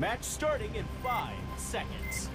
Match starting in five seconds.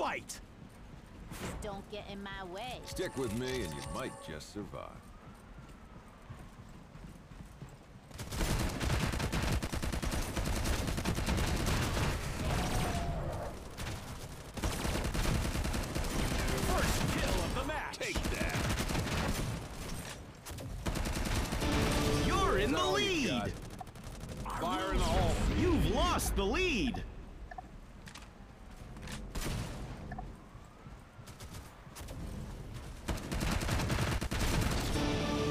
Fight! Just don't get in my way. Stick with me and you might just survive. First kill of the match! Take that! You're in the lead! Fire in the hole! You've lost the lead!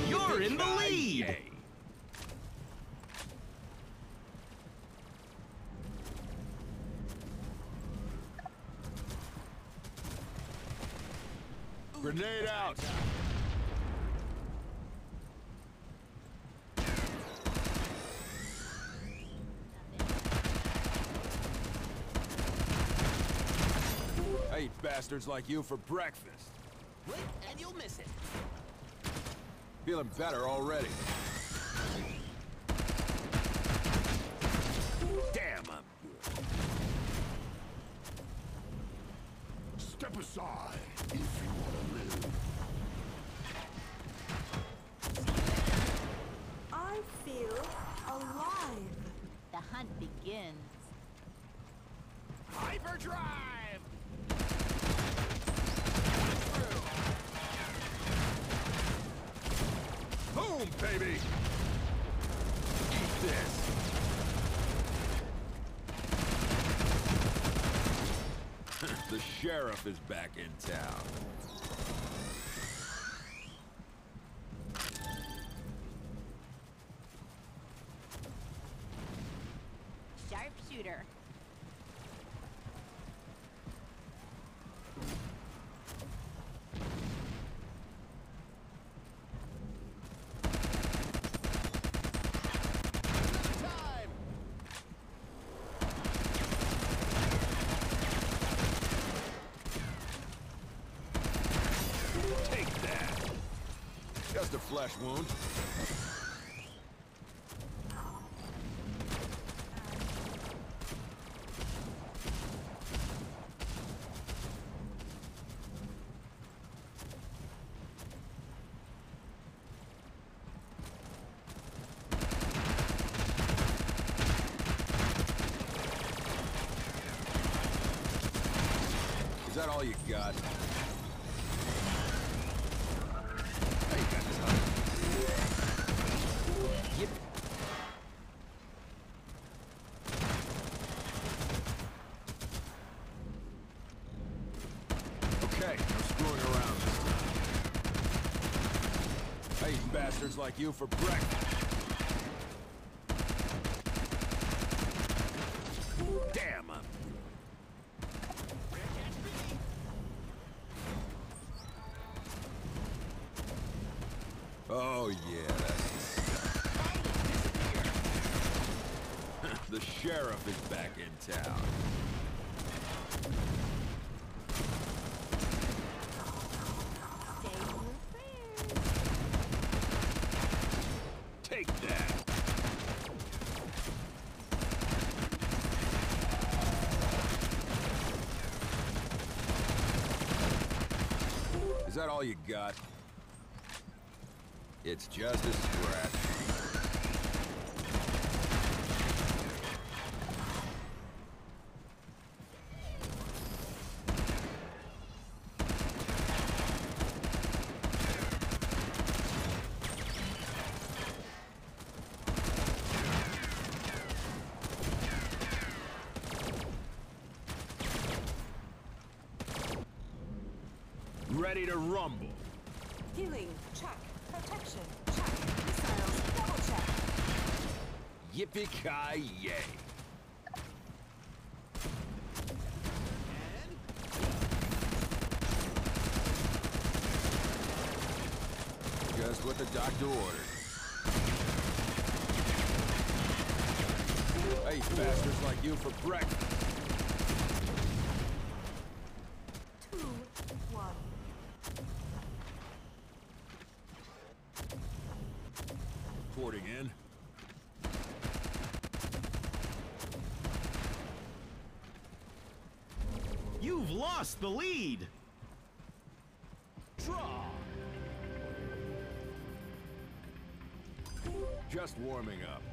You're in the lead! Grenade out! I eat bastards like you for breakfast. Blink and you'll miss it. Feeling better already. Damn, I'm good. Step aside baby! Eat this! the sheriff is back in town. Sharpshooter. Time! Take that! Just a flesh wound. Is that all you got? Hey, you got this, huh? Yep. Okay, no screwing around this time. I eat bastards like you for breakfast. Damn, Oh, yeah, that's the the sheriff is back in town. That all you got? It's just a scratch. Ready to rumble. Healing, check. Protection, check. Missiles, double check. Yippee-ki-yay. Just what the doctor ordered. I ate bastards like you for breakfast. Reporting in. You've lost the lead. draw. Just warming up.